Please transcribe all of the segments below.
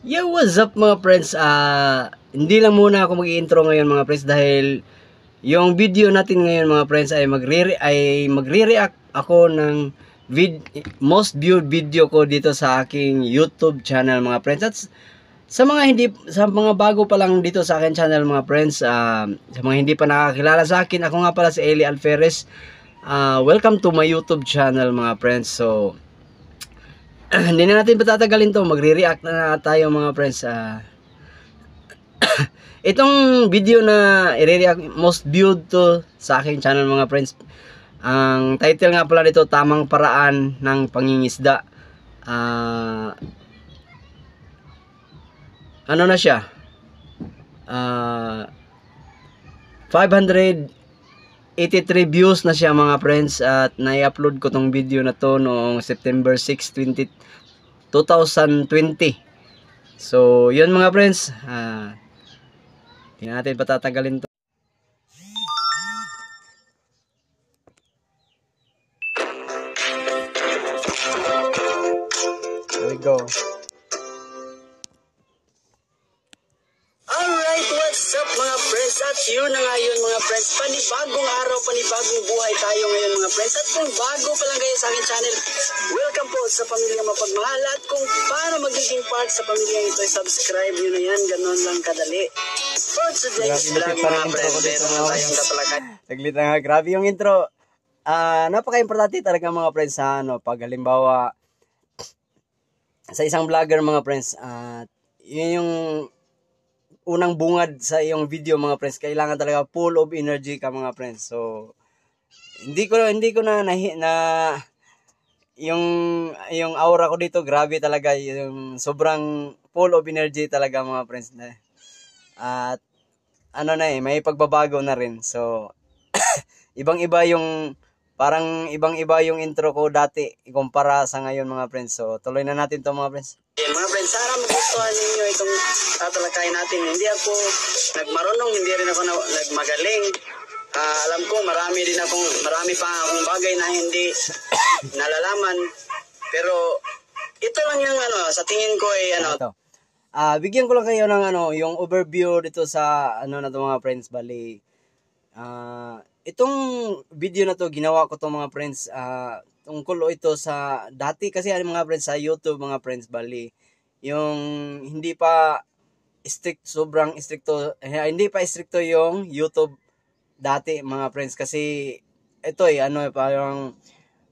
Yo, what's up mga friends? Ah, hindi lang muna ako mag-intro ngayon mga friends dahil yung video natin ngayon mga friends ay magre ay magre-react ako ng vid most viewed video ko dito sa aking YouTube channel mga friends. At sa mga hindi sa mga bago pa lang dito sa akin channel mga friends, ah, sa mga hindi pa nakakilala sa akin, ako nga pala si Eli Alferez. Ah, welcome to my YouTube channel mga friends. So, hindi na natin patatagalin to. Magre-react na, na tayo mga friends uh, itong video na i-react most viewed to sa akin channel mga friends ang title nga pala nito tamang paraan ng pangingisda. Uh, ano na siya? Ah, uh, 500 83 views na siya mga friends at nai-upload ko tong video na to noong September 6, 20, 2020. So, yun mga friends. Ah, uh, hindi natin patatagalin to. Kung bago pa lang kayo sa akin channel, welcome po sa Pamilya Mapagmahal. At kung paano magiging part sa pamilya ito, subscribe nyo na yan. Ganon lang kadali. For today's vlog mga meron na tayong friends. katalakay. Saglit na nga, grabe yung intro. Ah, napaka-importante talaga mga friends sa ano, pag halimbawa sa isang vlogger mga friends, at yun yung unang bungad sa iyong video mga friends, kailangan talaga full of energy ka mga friends. So hindi ko hindi ko na nahi, na yung yung aura ko dito grabe talaga yung sobrang full of energy talaga mga friends na at ano na eh may pagbabago na rin so ibang-iba yung parang ibang-iba yung intro ko dati ikumpara sa ngayon mga friends. So tuloy na natin to mga friends. Mga friends, sana magustuhan ninyo itong tatalakayin natin. Hindi ako nagmarunong, hindi rin ako na, nagmagaling. Ah, alam ko, marami din akong, marami pa akong bagay na hindi nalalaman. Pero, ito lang yung ano, sa tingin ko ay ano, Ito. Ah, bigyan ko lang kayo ng ano, yung overview dito sa ano na to mga friends bali. Ah, itong video na to ginawa ko to mga friends ah tungkol ito sa dati kasi ano mga friends sa YouTube mga friends bali yung hindi pa strict sobrang stricto eh, hindi pa stricto yung YouTube dati mga friends kasi ito eh ano eh parang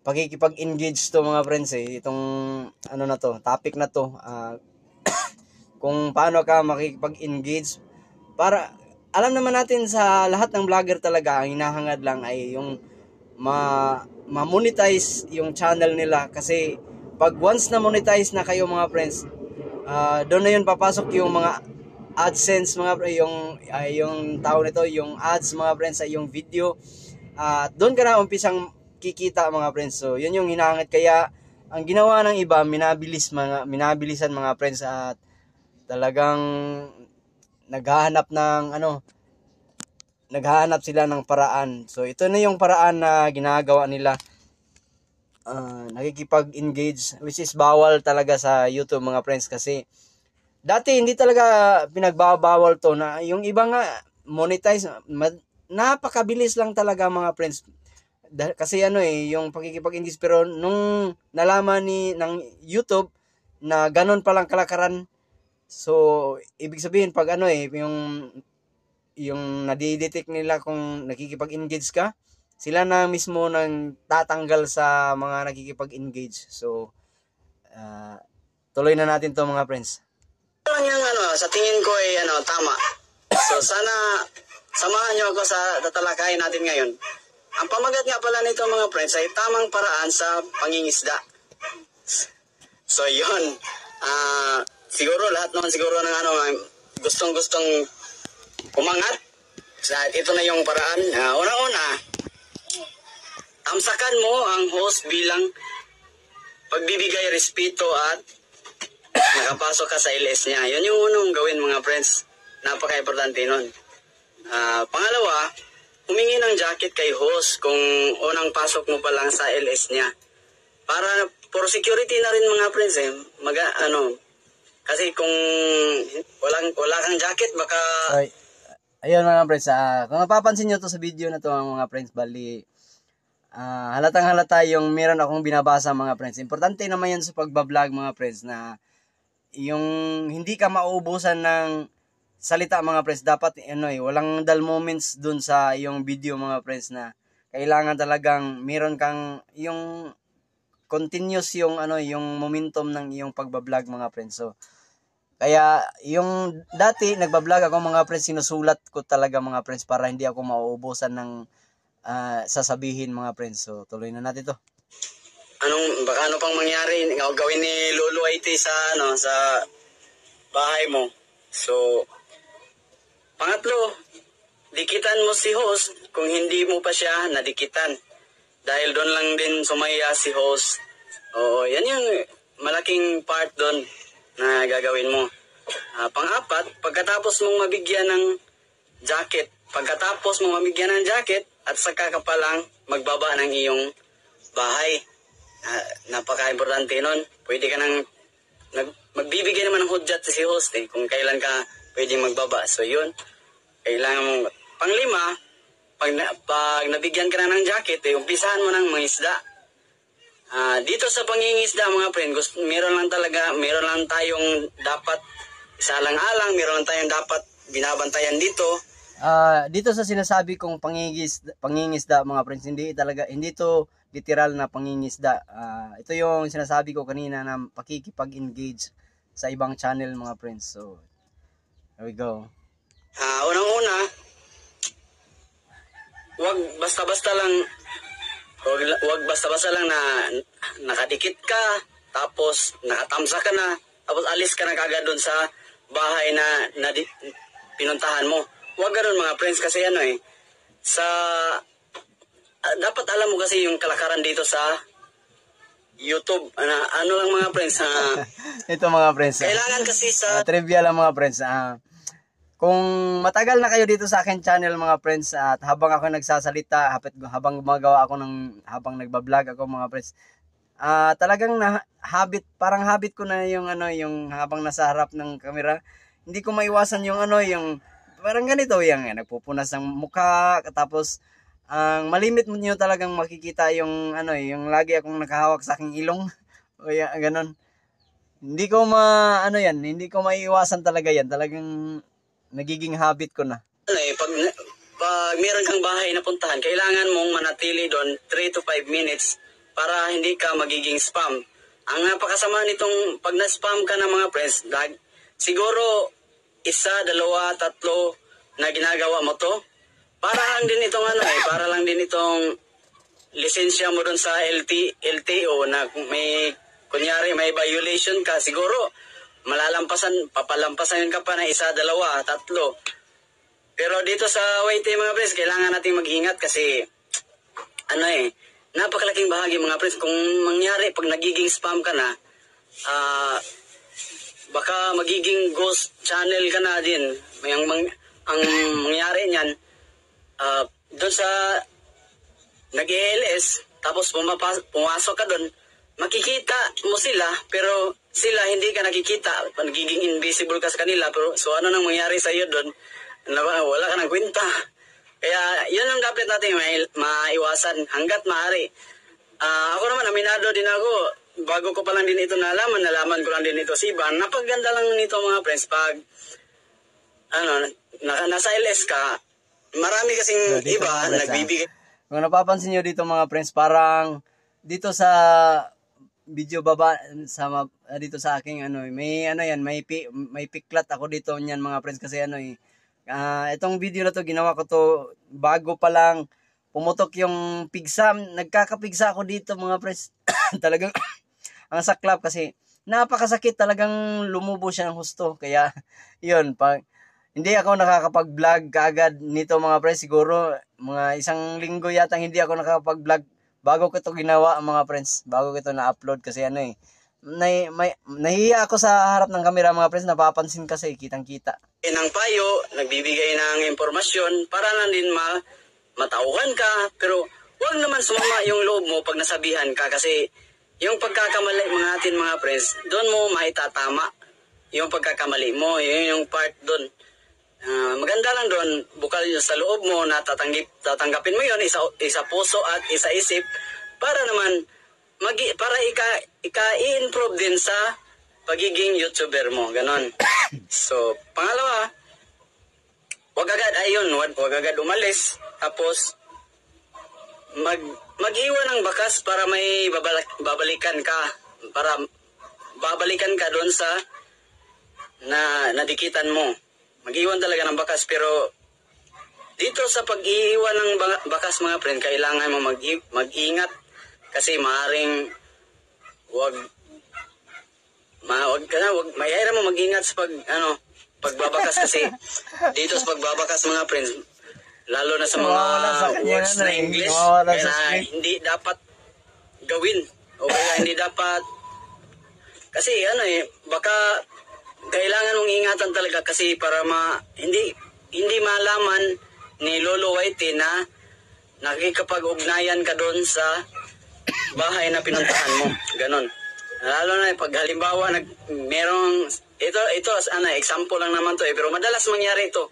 pakikipag-engage to mga friends eh itong ano na to topic na to. Ah, kung paano ka makikipag-engage. Para alam naman natin sa lahat ng vlogger talaga ang hinahangad lang ay yung ma ma-monetize yung channel nila. Kasi pag once na monetize na kayo mga friends ah, doon na yun papasok yung mga AdSense mga pre yung ay yung tao nito yung ads mga friends sa yung video. At doon ka na umpisang kikita mga friends. So yun yung hinahangad. Kaya ang ginawa ng iba minabilis mga minabilisan mga friends at talagang naghahanap ng ano naghahanap sila ng paraan. So ito na yung paraan na ginagawa nila. Ah, nakikipag-engage which is bawal talaga sa YouTube mga friends kasi dati hindi talaga pinagbabawal to na yung iba nga monetize napakabilis lang talaga mga friends. Kasi ano eh yung pakikipag-engage pero nung nalaman ni ng YouTube na ganun palang kalakaran so ibig sabihin pag ano eh yung yung nadidetect nila kung nakikipag-engage ka sila na mismo nang tatanggal sa mga nakikipag-engage. So ah, tuloy na natin to mga friends lang yung ano, sa tingin ko ay ano, tama. So, sana samahan nyo ako sa tatalakayin natin ngayon. Ang pamagat nga pala nito mga friends ay tamang paraan sa pangingisda. So, yun. Ah, siguro lahat naman siguro ng ano, gustong-gustong umangat. So, ito na yung paraan. Ah, Una-una, amsakan mo ang host bilang pagbibigay respeto at nakapasok ka sa LS niya. Yun yung unang gawin mga friends. Napaka-importante nun. Ah, pangalawa, humingi ng jacket kay host kung unang pasok mo pa lang sa LS niya. Para for security na rin mga friends eh, mag, ano, Kasi kung walang wala kang jacket, baka Ay, ayun mga friends, ah, kung napapansin nyo to sa video na to mga friends, bali, ah, halatang halata yung meron akong binabasa mga friends. Importante naman yan sa pagbablog mga friends na yung hindi ka mauubusan ng salita mga friends. Dapat ano eh, walang dull moments dun sa yung video mga friends na kailangan talagang meron kang yung continuous yung ano yung momentum ng iyong pagbablog mga friends. So kaya yung dati nagbablog ako mga friends sinusulat ko talaga mga friends para hindi ako mauubusan ng ah, sasabihin mga friends. So tuloy na natin to. Anong baka ano pang mangyari ng- gawin ni Lolo IT sa ano sa bahay mo. So pangatlo, dikitan mo si host kung hindi mo pa siya nadikitan. Dahil doon lang din sumaya si host. Oo, yan yung malaking part doon na gagawin mo. Ah, pang-apat, pagkatapos mong mabigyan ng jacket, pagkatapos mong mabigyan ng jacket, at saka ka palang magbaba ng iyong bahay. Ah, napaka-importante nun. Pwede ka nang nag, magbibigay naman ng hudyat si host eh, kung kailan ka pwede magbaba. So yun, kailangan mo. Panglima, pag, na, pag nabigyan ka na ng jacket, eh, umpisahan mo ng mga isda. Ah, dito sa pangingisda mga friend, gusto, meron lang talaga, meron lang tayong dapat isalang-alang, meron lang tayong dapat binabantayan dito. Ah, dito sa sinasabi kong pangingis pangingisda mga friends, hindi talaga hindi to literal na pangingisda. Ah, ito yung sinasabi ko kanina na pakikipag-engage sa ibang channel mga friends. So, there we go. Ah, unang-una, wag basta-basta lang wag, wag basta-basta lang na nakadikit ka, tapos nakatamsa ka na, tapos alis ka na kagad doon sa bahay na, na di- pinuntahan mo. Wag ganun mga friends kasi ano eh, sa ah, dapat alam mo kasi yung kalakaran dito sa YouTube. Ano, ano lang mga friends, ah, ito mga friends. ah, kailangan kasi sa ah, trivia lang mga friends. Ah, kung matagal na kayo dito sa akin channel mga friends at habang ako nagsasalita, hapit, habang gumagawa ako ng habang nagba-vlog ako mga friends, ah talagang na habit, parang habit ko na yung ano, yung habang nasa harap ng camera, hindi ko maiwasan yung ano, yung parang ganito yung eh, nagpupunas ng mukha tapos ang malimit mo nyo talagang makikita yung ano eh, yung lagi akong nakahawak sa aking ilong. O ya, ganun. Hindi ko ma ano yan hindi ko maiiwasan talaga yan. Talagang nagiging habit ko na. Ano eh, pag, pag meron kang bahay na puntahan, kailangan mong manatili doon 3 to 5 minutes para hindi ka magiging spam. Ang napakasama nitong pag na-spam ka ng mga friends, dag, siguro isa, dalawa, tatlo na ginagawa mo to, para lang din itong ano eh, para lang din itong lisensya mo doon sa LT, LTO na may, kunyari may violation ka, siguro malalampasan, papalampasan ka pa na isa, dalawa, tatlo. Pero dito sa Waite mga friends, kailangan nating mag-ingat kasi ano eh, napakalaking bahagi mga friends. Kung mangyari, pag nagiging spam ka na, ah baka magiging ghost channel ka na din. May ang, ang mangyari niyan, ah doon sa nag-ALS, tapos pumapas, pumasok ka doon, makikita mo sila, pero sila hindi ka nakikita. Nagiging invisible ka sa kanila. Pero, so ano nang mangyari sa iyo doon? Wala, ka ng kwenta. Kaya yun ang dapat natin mai- maiwasan hanggat maaari. Ah, ako naman, aminado din ako. Bago ko pa lang din ito nalaman, nalaman ko lang din ito si Ivan. Napaganda lang nito mga friends pag ano, na, nasa LS ka, marami kasing So, dito iba friends, ah. nagbibigay Kung napapansin nyo dito mga friends, parang dito sa video baba sa ah, dito sa aking ano may ano yan, may pi, may piklat ako dito niyan mga friends kasi ano eh. ah, itong video na to ginawa ko to bago pa lang pumutok yung pigsa. Nagkakapigsa ako dito mga friends. Talagang ang saklap kasi napakasakit talagang lumubo siya ng husto. Kaya yun, pag hindi ako nakakapag-vlog kaagad nito mga friends. Siguro mga isang linggo yata hindi ako nakakapag-vlog bago ko ito ginawa mga friends. Bago ko ito na-upload kasi ano eh. Nay, may, nahiya ako sa harap ng camera mga friends. Napapansin kasi, kitang-kita. ng payo, nagbibigay ng impormasyon para lang din ma matauhan ka. Pero huwag naman sumama yung loob mo pag nasabihan ka kasi yung pagkakamali mga atin mga friends, doon mo maitatama. yung pagkakamali mo, yun yung part doon. Ah, maganda lang doon, bukal yun sa loob mo na tatanggip, tatanggapin mo yun, isa, isa puso at isa isip, para naman, magi, para ika, ika i-improve din sa pagiging YouTuber mo, ganon. so, pangalawa, wag agad, ayun, wag, wag agad umalis, tapos, mag, mag-iwan ng bakas para may babalik, babalikan ka, para babalikan ka doon sa na nadikitan mo. Mag-iwan talaga ng bakas pero dito sa pag-iwan ng ba- bakas mga friend, kailangan mo mag- mag-ingat kasi maaring wag ma wag ka na, wag mayayra mo mag-ingat sa pag ano pagbabakas kasi dito sa pagbabakas mga friends lalo na sa mga sa words na, na eh. English kaya sa na hindi dapat gawin o kaya hindi dapat kasi ano eh baka kailangan mong ingatan talaga kasi para ma hindi hindi malaman ni Lolo Whitey na nakikipag-ugnayan ka doon sa bahay na pinuntahan mo. Ganon. Lalo na pag halimbawa nag merong ito ito as ano example lang naman to eh pero madalas mangyari ito.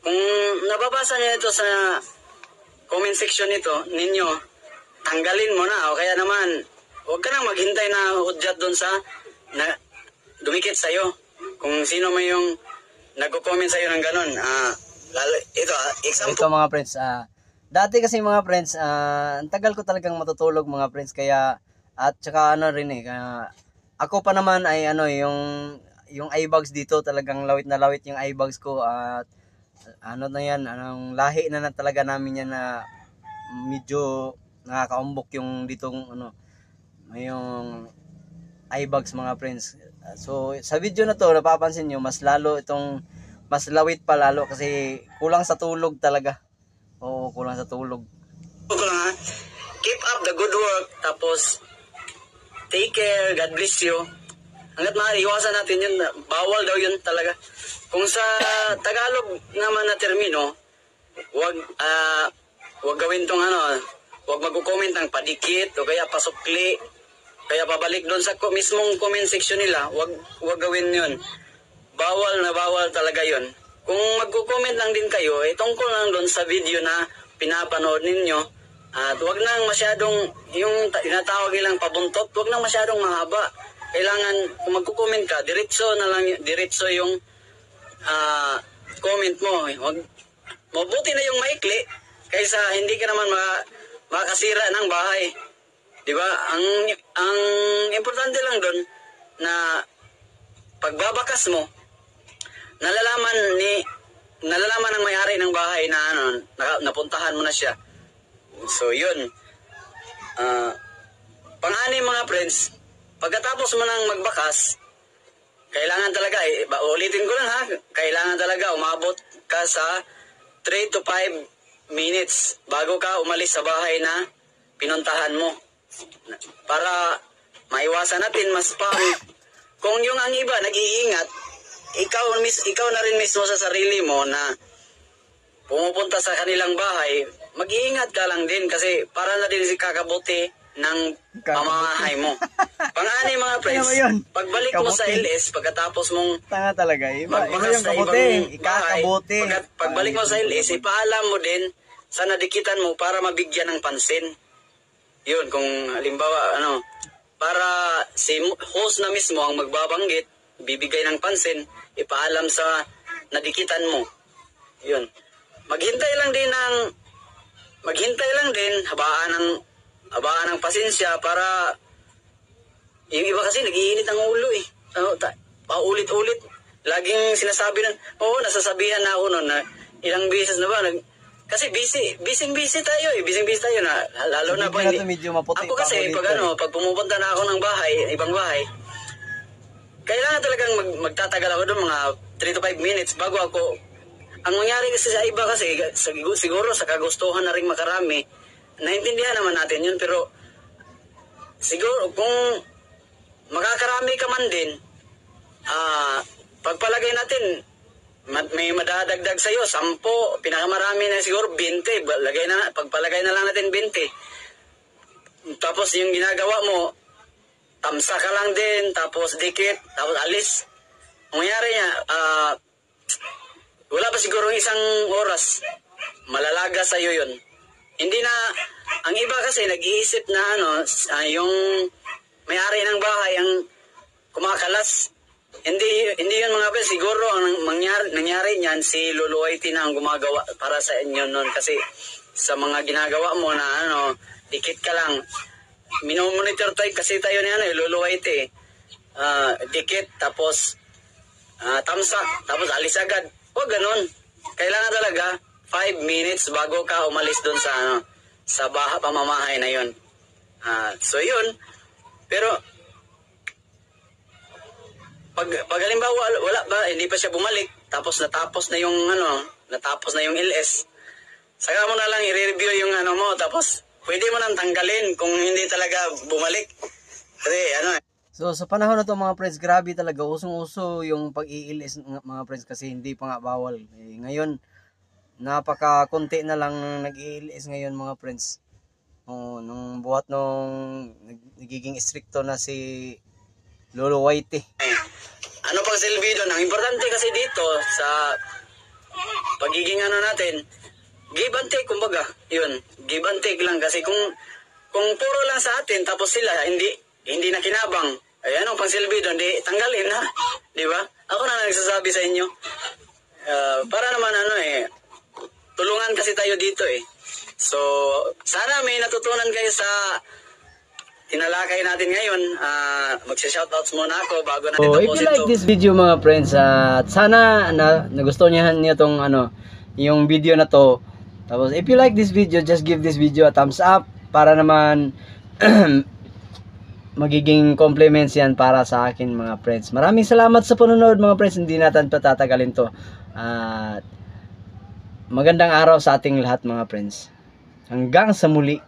Kung nababasa niyo ito sa comment section nito ninyo, tanggalin mo na o kaya naman huwag ka nang maghintay na hudyat doon sa na dumikit sa'yo. Kung sino man yung nagko-comment sa'yo ng ganon. Ah, lalo, ito, ah, example. Ito mga friends, ah, dati kasi mga friends, ah, ang tagal ko talagang matutulog mga friends, kaya, at saka ano rin eh, kaya, ako pa naman ay ano, yung, yung eye bags dito, talagang lawit na lawit yung eye bags ko, at, ano na yan, anong lahi na na talaga namin yan na, medyo, nakakaumbok yung ditong, ano, yung, eye bags mga friends. So, sa video na to, napapansin nyo, mas lalo itong, mas lawit pa lalo kasi kulang sa tulog talaga. Oo, kulang sa tulog. Keep up the good work. Tapos, take care. God bless you. Hanggat maaari, iwasan natin yun. Bawal daw yun talaga. Kung sa Tagalog naman na termino, wag, ah, wag gawin tong ano, wag magko-comment ng padikit o kaya pasukli. Kaya pabalik doon sa mismong comment section nila, wag, wag gawin yun. Bawal na bawal talaga yun. Kung magko-comment lang din kayo, eh, tungkol lang doon sa video na pinapanood ninyo, at wag nang masyadong, yung ta- tinatawag nilang pabuntot, wag nang masyadong mahaba. Kailangan, kung magko-comment ka, diretso na lang, diretso yung ah, comment mo. Wag, mabuti na yung maikli, kaysa hindi ka naman ma- makasira ng bahay. Di ba? Ang, ang importante lang doon na pagbabakas mo, nalalaman ni nalalaman ng may-ari ng bahay na ano, na, napuntahan mo na siya. So, yun. Ah, pang-ani mga friends, pagkatapos mo nang magbakas, kailangan talaga, eh, ulitin ko lang ha, kailangan talaga umabot ka sa 3 to 5 minutes bago ka umalis sa bahay na pinuntahan mo. Para maiwasan natin mas spam. Kung yung ang iba nag-iingat, ikaw, mis, ikaw na rin mismo sa sarili mo na pumupunta sa kanilang bahay, mag-iingat ka lang din kasi para na din si kakabuti ng pamamahay mo. Pang-ani mga friends, pagbalik mo sa. LS, pagkatapos mong Tanga talaga. Iba, iba yung sa kabuti. ibang Ikakabuti. bahay, pagkat- pagbalik mo sa LS, ipaalam mo din sa nadikitan mo para mabigyan ng pansin. Yun, kung halimbawa, ano, para si host na mismo ang magbabanggit, bibigay ng pansin, ipaalam sa nadikitan mo. Yun. Maghintay lang din ng maghintay lang din, habaan ng habaan ng pasensya para yung iba kasi nagiinit ang ulo eh. Ano, ta- paulit-ulit. Laging sinasabi na, oo, nasasabihan na ako noon na ilang beses na ba, nag, kasi busy, busy busy tayo eh, busy busy tayo na, lalo na pa na to, medyo maputi Ako pa kasi, dito pag ano, pag pumupunta na ako ng bahay, ibang bahay, kailangan talagang mag, magtatagal ako doon mga 3 to 5 minutes bago ako ang mangyari kasi sa iba kasi sig- siguro sa kagustuhan na rin makarami naintindihan naman natin yun pero siguro kung makakarami ka man din ah pagpalagay natin may madadagdag sa iyo 10 pinakamarami na siguro 20 Ba- lagay na pagpalagay na lang natin 20 tapos yung ginagawa mo tamsa ka lang din, tapos dikit, tapos alis. Ang mangyari niya, ah, wala pa siguro isang oras, malalaga sa'yo yun. Hindi na, ang iba kasi nag-iisip na ano, ah, yung may-ari ng bahay ang kumakalas. Hindi hindi yun mga pres, siguro ang mangyari, nangyari niyan si Lolo Whitey na ang gumagawa para sa inyo noon kasi sa mga ginagawa mo na ano, dikit ka lang. Minomonitor tayo kasi tayo ni ano, eh, Lolo Whitey. Ah, dikit tapos ah, tamsa, tapos alis agad. O ganun. Kailangan talaga 5 minutes bago ka umalis doon sa ano, sa baha pamamahay na yun. Ah, so yun. Pero pag, pag halimbawa wala, ba, hindi pa siya bumalik, tapos natapos na yung ano, natapos na yung LS, saka mo na lang i-review yung ano mo, tapos pwede mo nang tanggalin kung hindi talaga bumalik. Kasi ano eh, So sa panahon na to mga friends, grabe talaga usong-uso yung pag-iilis ng mga friends kasi hindi pa nga bawal. Eh, ngayon napaka konti na lang nag-iilis ngayon mga friends. Oh, nung buhat nung nag- nagiging stricto na si Lolo Whitey. Ano pang silbi doon? Ang importante kasi dito sa pagiging ano natin, give and take, kumbaga. Yun, give and take lang. Kasi kung kung puro lang sa atin, tapos sila, hindi hindi na kinabang. Ay, anong pang silbi doon? Di, tanggalin ha. Di ba? Ako na nagsasabi sa inyo. Ah, para naman ano eh, tulungan kasi tayo dito eh. So, sana may natutunan kayo sa tinalakay natin ngayon. Ah, magsha-shoutouts muna ako bago natin So, if you tapusin like to. this video mga friends, ah, at sana na nagustuhan niyo tong ano, yung video na to. Tapos if you like this video, just give this video a thumbs up para naman magiging compliments yan para sa akin mga friends. Maraming salamat sa panonood mga friends. Hindi natin patatagalin to. At magandang araw sa ating lahat mga friends. Hanggang sa muli.